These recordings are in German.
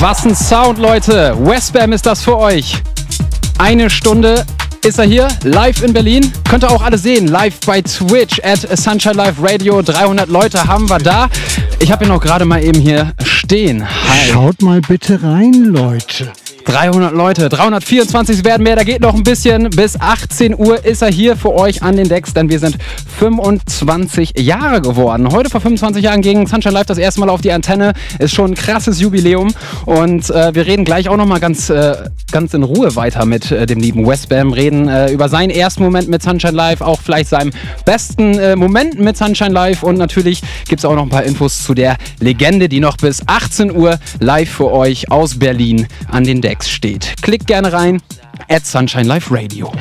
Was ein Sound, Leute. Westbam ist das für euch. Eine Stunde ist er hier, live in Berlin. Könnt ihr auch alle sehen, live bei Twitch at Sunshine Live Radio. 300 Leute haben wir da. Ich habe ihn noch gerade mal eben hier stehen. Hi. Schaut mal bitte rein, Leute. 300 Leute, 324 werden mehr, da geht noch ein bisschen. Bis 18 Uhr ist er hier für euch an den Decks, denn wir sind 25 Jahre geworden. Heute vor 25 Jahren ging Sunshine Live das erste Mal auf die Antenne. Ist schon ein krasses Jubiläum und äh, wir reden gleich auch nochmal ganz, äh, ganz in Ruhe weiter mit äh, dem lieben Westbam. Reden äh, über seinen ersten Moment mit Sunshine Live, auch vielleicht seinem besten äh, Moment mit Sunshine Live und natürlich gibt es auch noch ein paar Infos zu der Legende, die noch bis 18 Uhr live für euch aus Berlin an den Decks Tracks steht. Klickt gerne rein. At Sunshine Live Radio.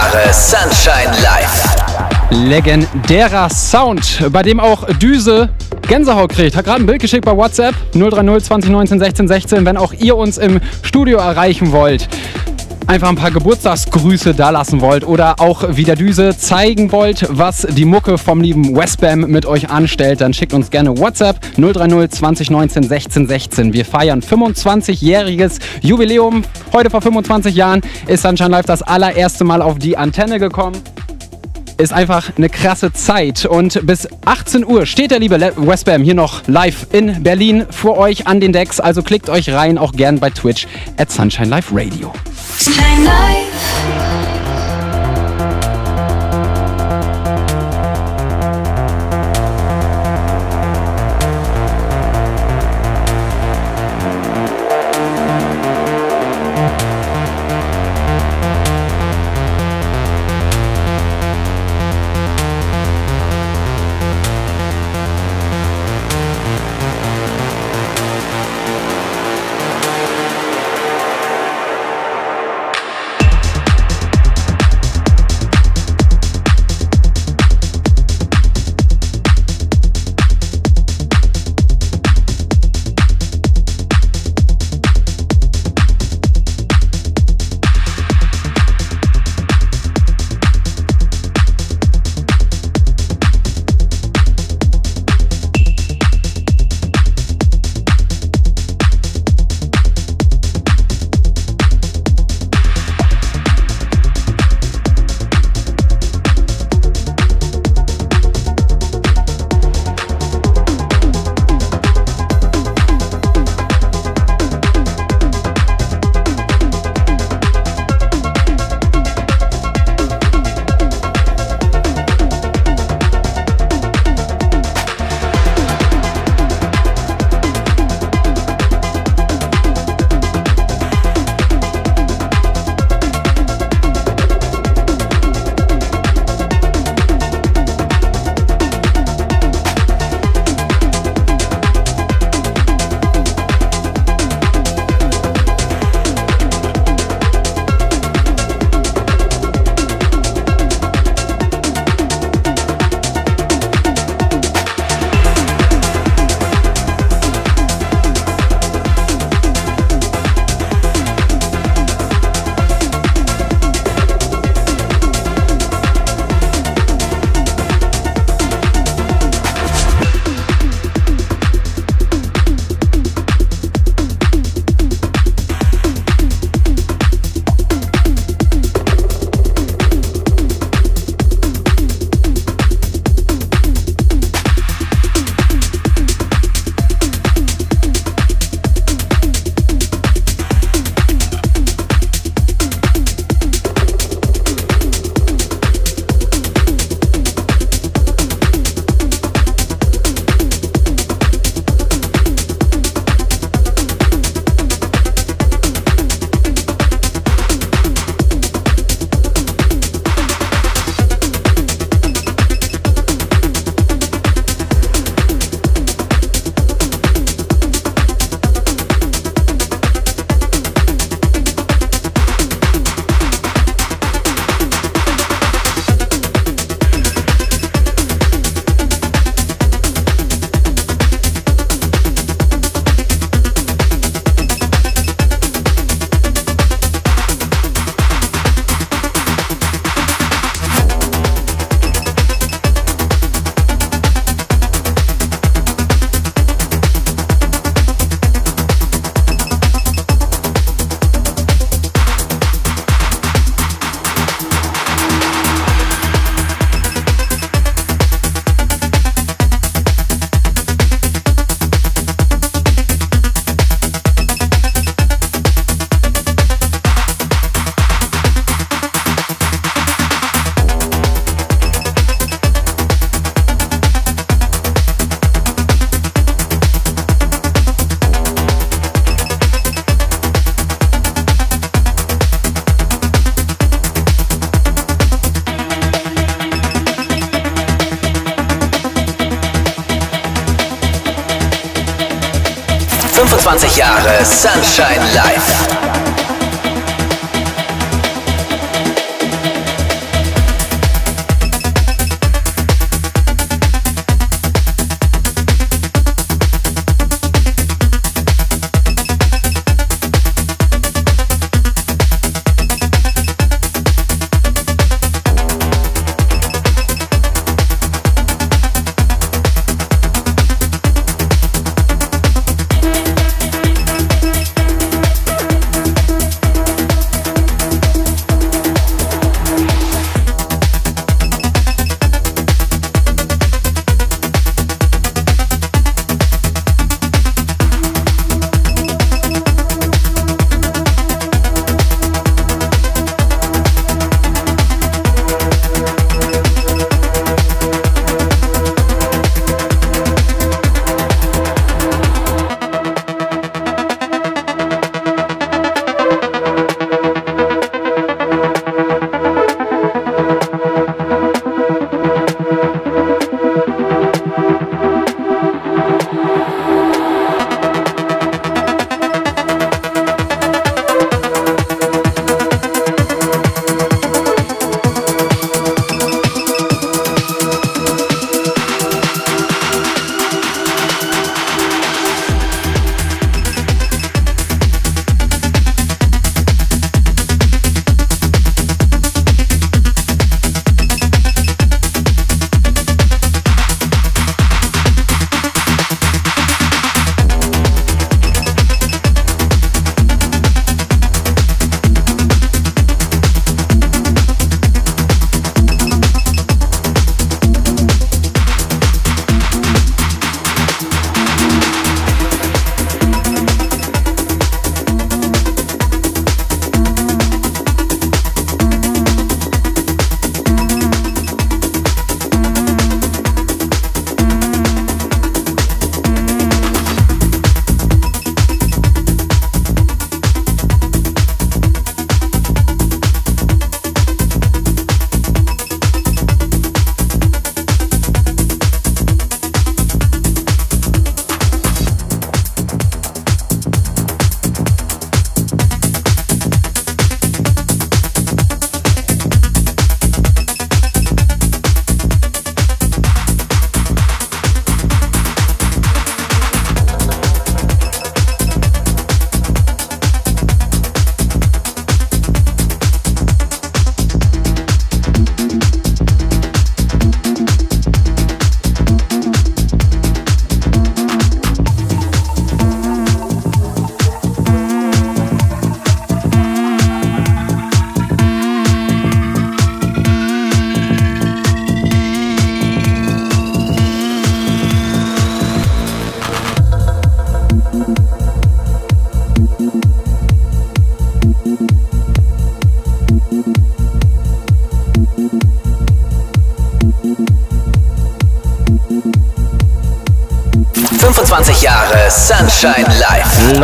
Jahre Sunshine Live. Legendärer Sound, bei dem auch Düse Gänsehaut kriegt. Hat gerade ein Bild geschickt bei WhatsApp 030 2019 16 16, wenn auch ihr uns im Studio erreichen wollt. Einfach ein paar Geburtstagsgrüße da lassen wollt oder auch wie der Düse zeigen wollt, was die Mucke vom lieben Westbam mit euch anstellt, dann schickt uns gerne WhatsApp 030 2019 16 16. Wir feiern 25-jähriges Jubiläum. Heute vor 25 Jahren ist Sunshine Live das allererste Mal auf die Antenne gekommen ist einfach eine krasse Zeit. Und bis 18 Uhr steht der liebe Westbam hier noch live in Berlin für euch an den Decks. Also klickt euch rein, auch gern bei Twitch at Sunshine Live Radio. Sunshine Live.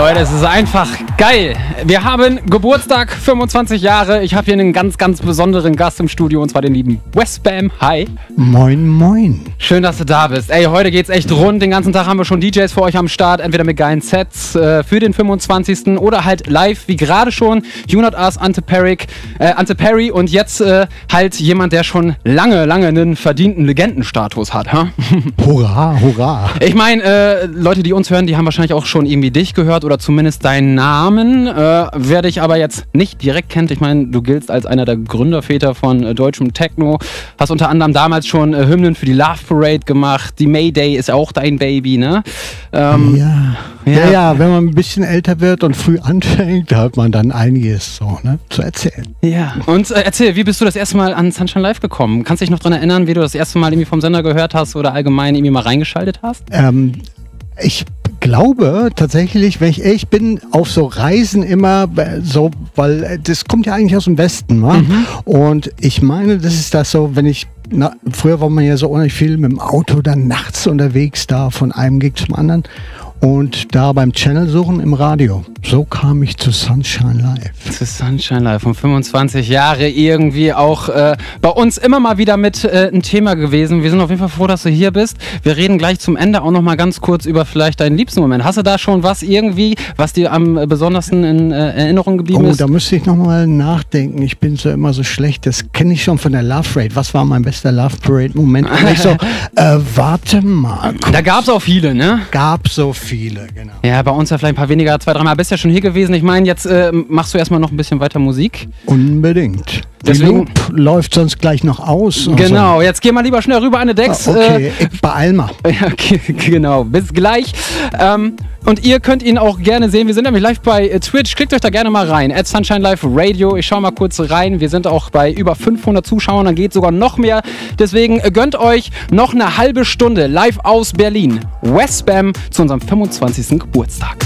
Leute, es ist einfach geil. Wir haben Geburtstag, 25 Jahre. Ich habe hier einen ganz, ganz besonderen Gast im Studio und zwar den lieben Westbam. Hi. Moin, moin. Schön, dass du da bist. Ey, heute geht's echt rund. Den ganzen Tag haben wir schon DJs für euch am Start. Entweder mit geilen Sets äh, für den 25. oder halt live, wie gerade schon. You Not Us, Ante Perry, äh, Ante Perry und jetzt äh, halt jemand, der schon lange, lange einen verdienten Legendenstatus hat. Ha? Hurra, hurra. Ich meine, äh, Leute, die uns hören, die haben wahrscheinlich auch schon irgendwie dich gehört oder zumindest deinen Namen. Äh, wer dich aber jetzt nicht direkt kennt, ich meine, du giltst als einer der Gründerväter von äh, deutschem Techno, hast unter anderem damals schon äh, Hymnen für die Love Parade gemacht. Die Mayday ist auch dein Baby, ne? Ähm, Ja. ja, ja, wenn man ein bisschen älter wird und früh anfängt, da hat man dann einiges so ne, zu erzählen. ja. Und äh, erzähl, wie bist du das erste Mal an Sunshine Live gekommen? Kannst du dich noch daran erinnern, wie du das erste Mal irgendwie vom Sender gehört hast oder allgemein irgendwie mal reingeschaltet hast? Ähm, ich glaube tatsächlich, wenn ich ehrlich bin, auf so Reisen immer äh, so, weil äh, das kommt ja eigentlich aus dem Westen, wa? Und ich meine, das ist das so, wenn ich, na, früher war man ja so unheimlich viel mit dem Auto dann nachts unterwegs da von einem Gig zum anderen und da beim Channel suchen im Radio. So kam ich zu Sunshine Live. Ist Sunshine Live von 25 Jahre irgendwie auch äh, bei uns immer mal wieder mit äh, ein Thema gewesen. Wir sind auf jeden Fall froh, dass du hier bist. Wir reden gleich zum Ende auch noch mal ganz kurz über vielleicht deinen liebsten Moment. Hast du da schon was irgendwie, was dir am äh, besondersten in äh, Erinnerung geblieben Oh, ist? da müsste ich nochmal nachdenken. Ich bin so immer so schlecht. Das kenne ich schon von der Love Parade. Was war mein bester Love Parade Moment? Und ich so, äh, warte mal. Da gab es auch viele, ne? Gab so viele, genau. Ja, bei uns ja vielleicht ein paar weniger, zwei, dreimal. Bist ja schon hier gewesen. Ich meine, jetzt äh, machst du erstmal noch ein bisschen weiter Musik. Unbedingt. Die Deswegen- Loop läuft sonst gleich noch aus. Also, Genau, jetzt geh mal lieber schnell rüber an den ah, Decks. okay, ich beeil mal. Okay, genau. Bis gleich. Ähm, und ihr könnt ihn auch gerne sehen. Wir sind nämlich live bei äh, Twitch. Klickt euch da gerne mal rein. At Sunshine Live Radio. Ich schau mal kurz rein. Wir sind auch bei über 500 Zuschauern. Dann geht sogar noch mehr. Deswegen äh, gönnt euch noch eine halbe Stunde live aus Berlin. Westbam zu unserem 25. Geburtstag.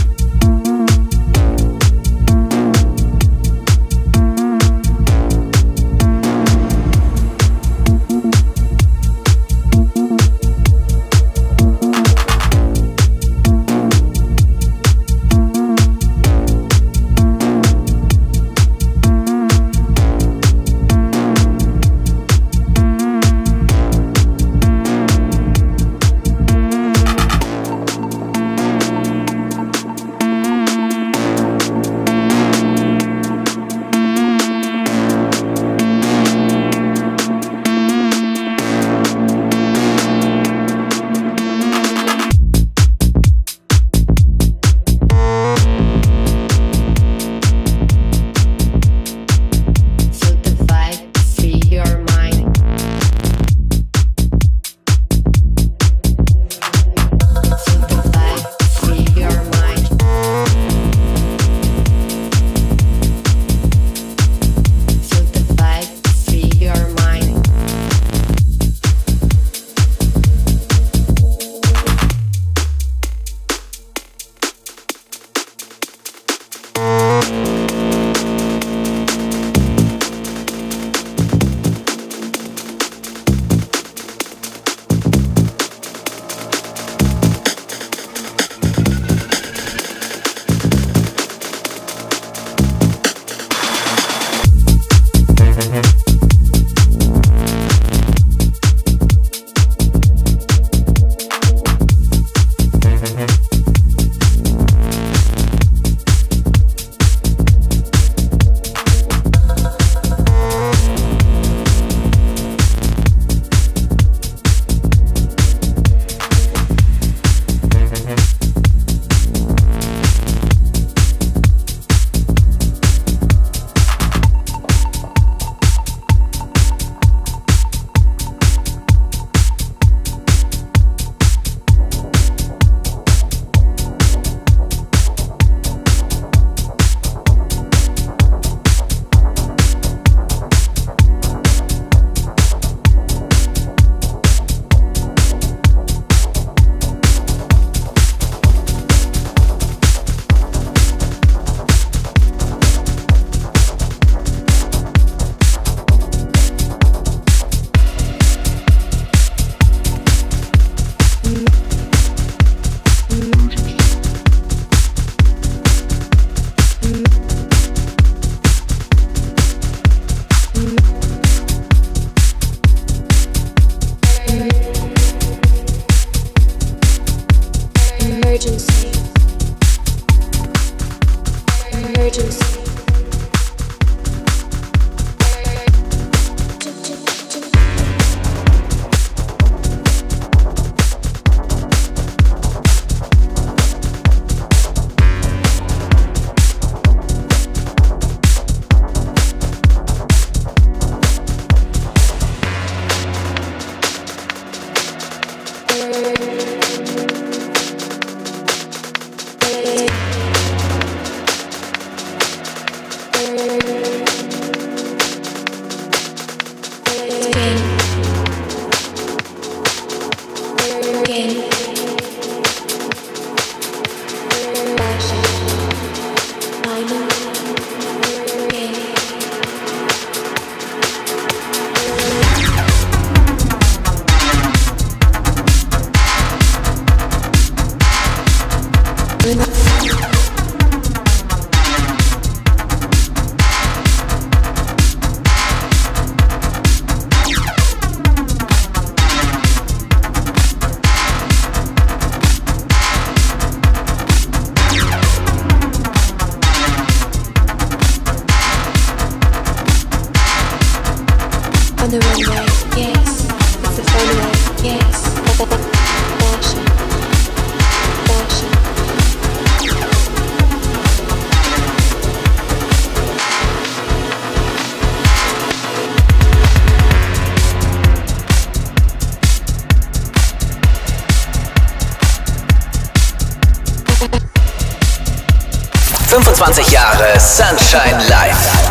25 Jahre Sunshine Live.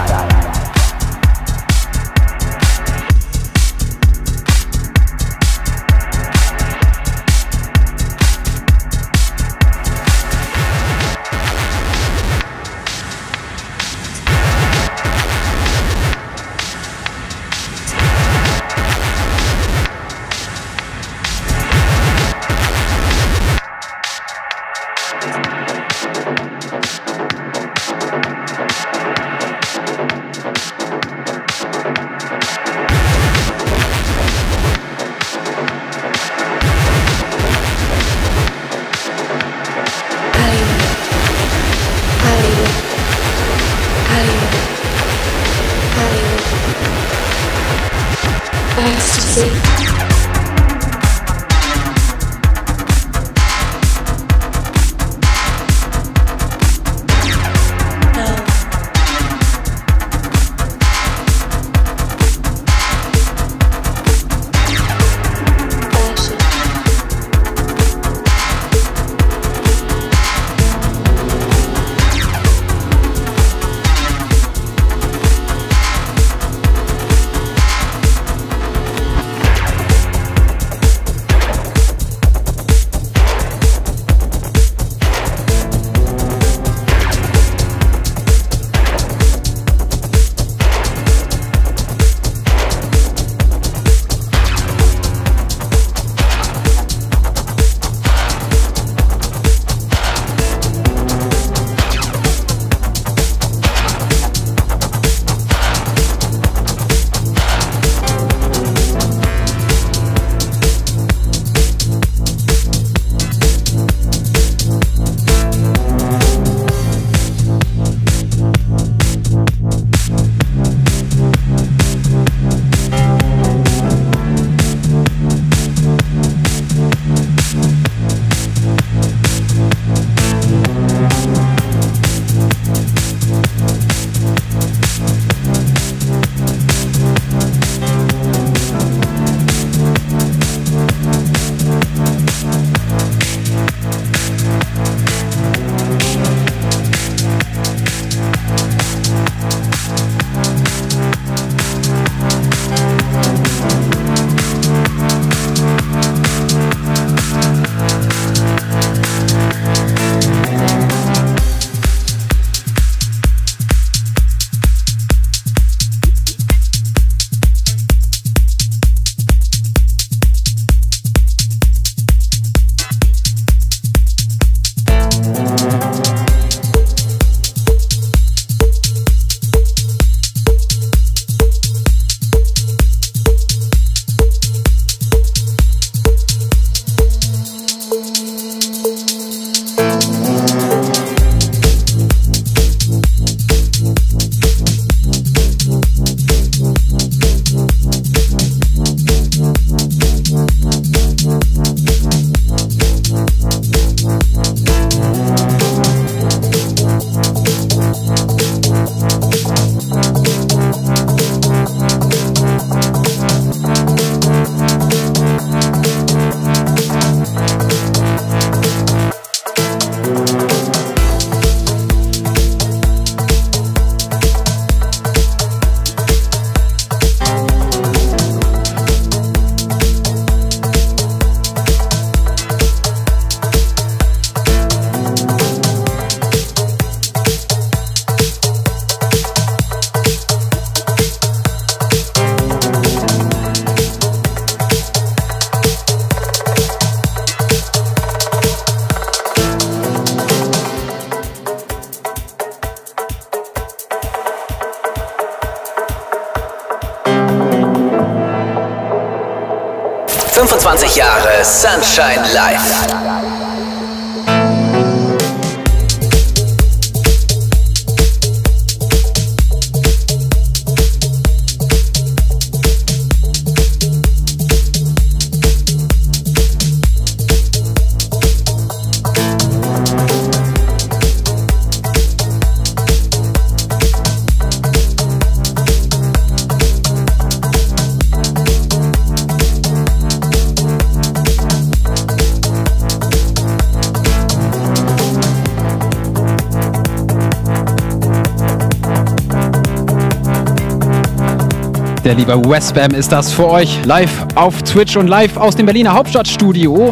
Der liebe Westbam ist das für euch live auf Twitch und live aus dem Berliner Hauptstadtstudio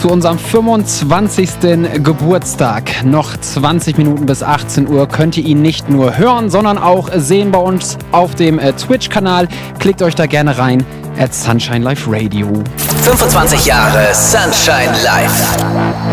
zu unserem 25. Geburtstag. Noch 20 Minuten bis 18 Uhr könnt ihr ihn nicht nur hören, sondern auch sehen bei uns auf dem äh, Twitch-Kanal. Klickt euch da gerne rein at Sunshine Live Radio. 25 Jahre Sunshine Live.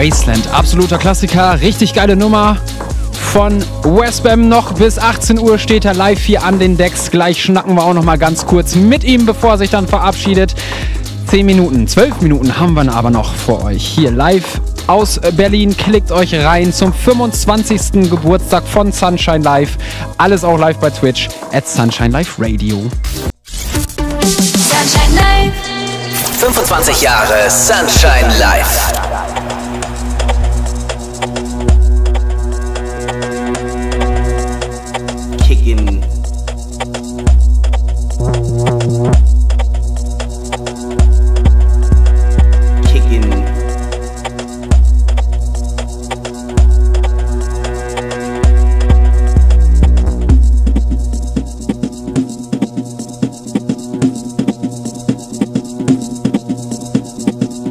Wasteland, absoluter Klassiker, richtig geile Nummer. Von Westbam noch bis 18 Uhr steht er live hier an den Decks. Gleich schnacken wir auch noch mal ganz kurz mit ihm, bevor er sich dann verabschiedet. 10 Minuten, 12 Minuten haben wir aber noch vor euch. Hier live aus Berlin. Klickt euch rein zum 25. Geburtstag von Sunshine Live. Alles auch live bei Twitch at Sunshine Live Radio. Sunshine Life. 25 Jahre Sunshine Live. Kicking.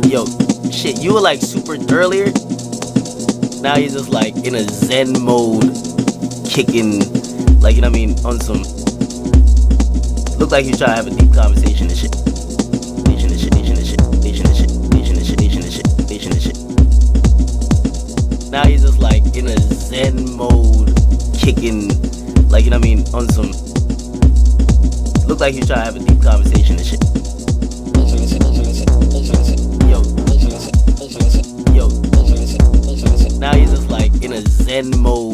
Yo, shit, you were like super earlier. Now you're just like in a zen mode, kicking like you know what I mean, on some look like you try to have a deep conversation and shit. Now he's just like in a zen mode, kicking like you know what I mean, on some look like you try to have a deep conversation and shit. Yo, yo, now he's just like in a zen mode,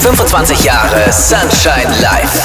25 Jahre Sunshine Live.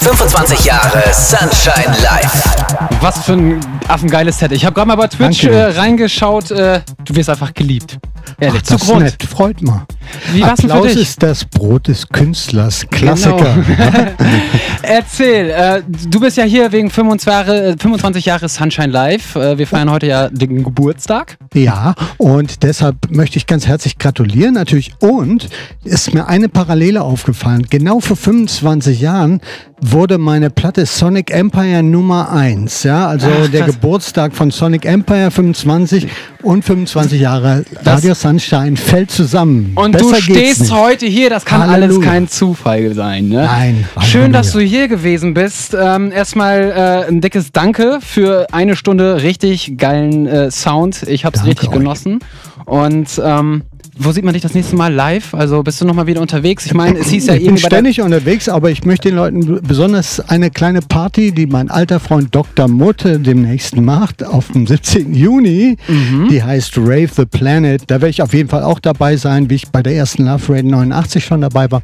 ...25 Jahre Sunshine Live. Was für ein affengeiles Set. Ich habe gerade mal bei Twitch äh, reingeschaut. Äh, du wirst einfach geliebt. Ehrlich, Ach, zu Grund. nett, freut mal. Wie war's denn für Applaus dich? ist das Brot des Künstlers. Klassiker. Genau. Erzähl, äh, du bist ja hier wegen 25 Jahre, äh, 25 Jahre Sunshine Live. Äh, wir feiern heute ja den Geburtstag. Ja, und deshalb möchte ich ganz herzlich gratulieren natürlich. Und ist mir eine Parallele aufgefallen. Genau vor 25 Jahren wurde meine Platte Sonic Empire Nummer 1. Ja, also Ach, der. Geburtstag von Sonic Empire 25 und 25 Jahre Das- Radio Sunshine fällt zusammen. Und Besser du stehst heute hier, das kann alles Halleluja. kein Zufall sein. Ne? Nein, Schön, Halleluja. dass du hier gewesen bist. Ähm, erstmal äh, ein dickes Danke für eine Stunde richtig geilen äh, Sound. Ich habe es richtig euch. genossen. Und ähm, wo sieht man dich das nächste Mal live? Also bist du nochmal wieder unterwegs? Ich meine, es hieß ja ich bin irgendwie bei der ständig unterwegs, aber ich möchte den Leuten besonders eine kleine Party, die mein alter Freund Dr. Mutte demnächst macht, auf dem 17. Juni. Mhm. Die heißt Rave the Planet. Da werde ich auf jeden Fall auch dabei sein, wie ich bei der ersten Love Rate 89 schon dabei war.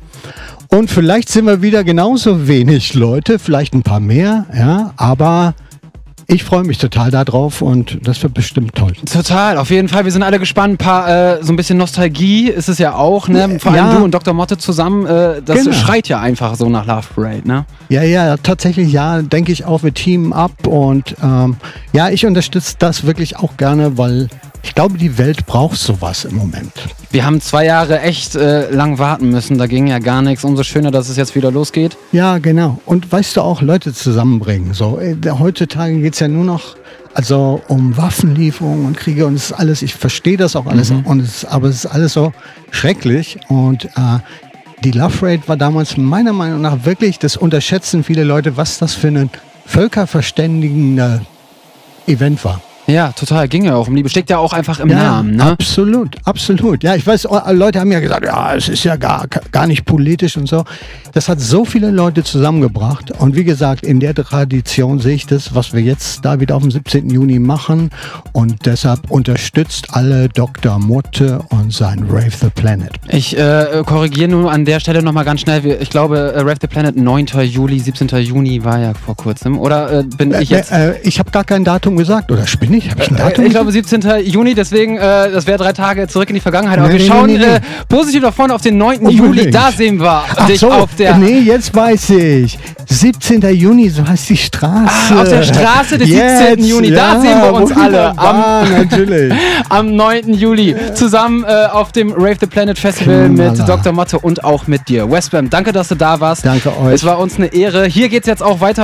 Und vielleicht sind wir wieder genauso wenig Leute, vielleicht ein paar mehr, ja, aber ich freue mich total darauf und das wird bestimmt toll. Total, auf jeden Fall. Wir sind alle gespannt. Ein paar, äh, so ein bisschen Nostalgie ist es ja auch, ne? Vor allem Ja. du und Dr. Motte zusammen. Äh, das Genau. schreit ja einfach so nach Love Parade, ne? Ja, ja, tatsächlich ja, denke ich auch, wir teamen ab und ähm, ja, ich unterstütze das wirklich auch gerne, weil ich glaube, die Welt braucht sowas im Moment. Wir haben zwei Jahre echt äh, lang warten müssen. Da ging ja gar nichts. Umso schöner, dass es jetzt wieder losgeht. Ja, genau. Und weißt du auch, Leute zusammenbringen. So, äh, heutzutage geht's ja nur noch also um Waffenlieferungen und Kriege und es ist alles, ich verstehe das auch alles, und es, aber es ist alles so schrecklich und äh, die Love Rate war damals meiner Meinung nach wirklich, das unterschätzen viele Leute, was das für ein völkerverständigender Event war. Ja, total. Ging ja auch um Liebe. Steckt ja auch einfach im Ja, Namen, ne? absolut, absolut. Ja, ich weiß, oh, Leute haben ja gesagt, ja, es ist ja gar, gar nicht politisch und so. Das hat so viele Leute zusammengebracht. Und wie gesagt, in der Tradition sehe ich das, was wir jetzt da wieder auf dem 17. Juni machen. Und deshalb unterstützt alle Dr. Mutte und sein Rave the Planet. Ich äh, korrigiere nur an der Stelle nochmal ganz schnell. Ich glaube, äh, Rave the Planet 9. Juli, 17. Juni war ja vor kurzem. Oder äh, bin ich jetzt. Äh, äh, ich habe gar kein Datum gesagt, oder spinne ich? Habe ich ein Datum Ich gesagt? glaube 17. Juni, deswegen, äh, das wäre drei Tage zurück in die Vergangenheit. Aber Nee, wir nee, schauen nee. Äh, positiv nach vorne auf den 9. Juli. Unbedingt. Da sehen wir Ach dich so, auf der. nee, jetzt weiß ich. 17. Juni, so heißt die Straße. Ah, auf der Straße des 17. Juni, da sehen wir uns alle. Wunderbar, natürlich. Am 9. Juli zusammen äh, auf dem Rave the Planet Festival mit Knaller. Dr. Motte und auch mit dir. Westbam, danke, dass du da warst. Danke euch. Es war uns eine Ehre. Hier geht's jetzt auch weiter